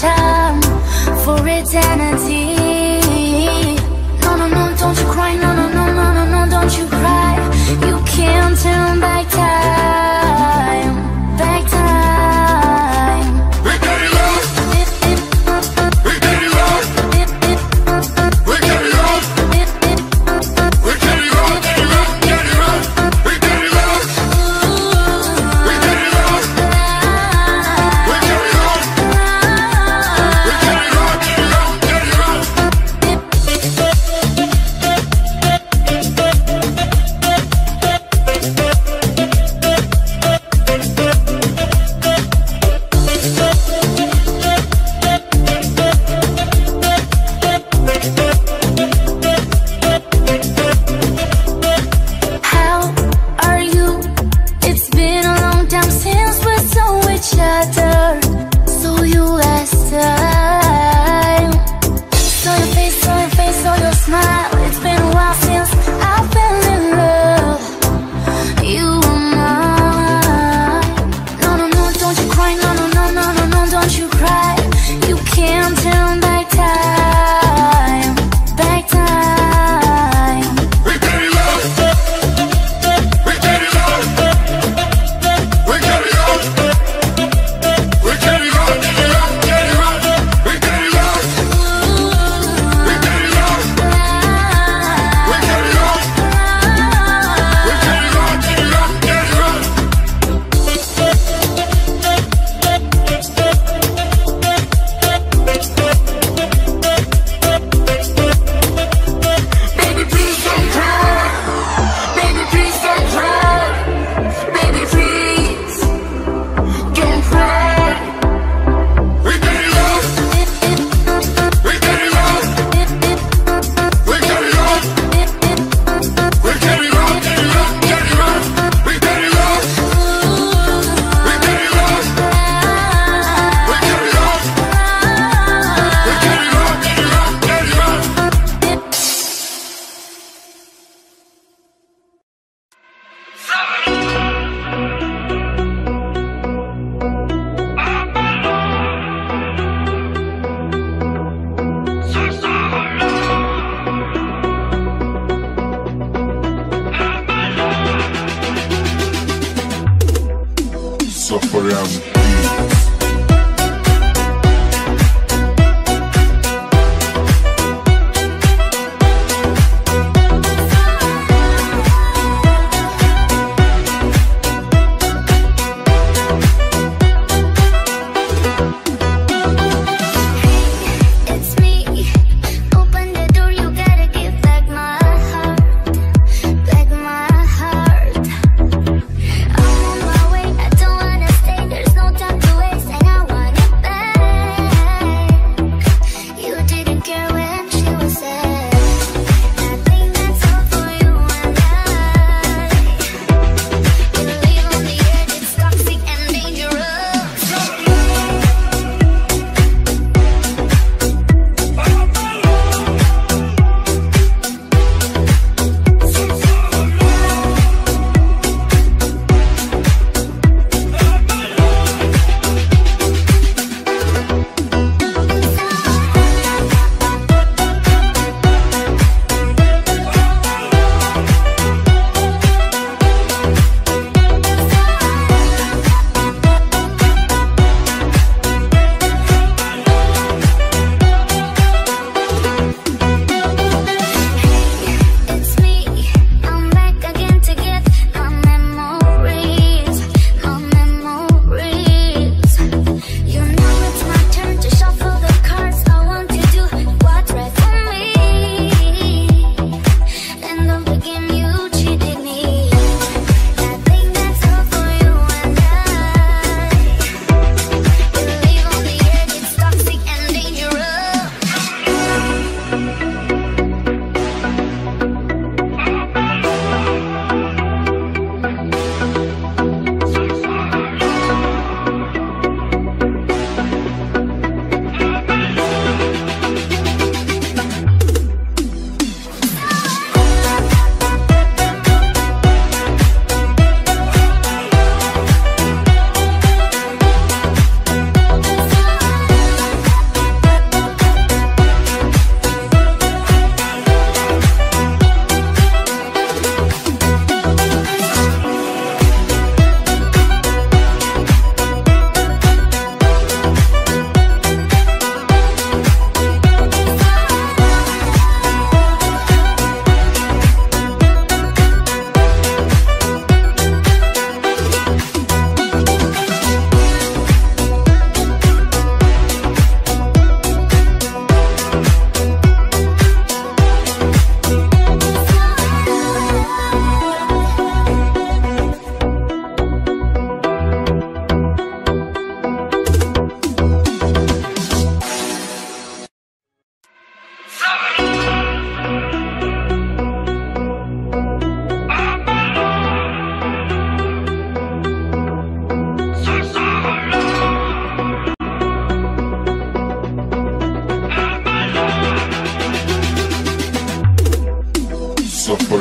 charm for eternity. No, no, no, don't you cry, no, no, no, no, no, no, don't you cry. You can't turn back.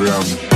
And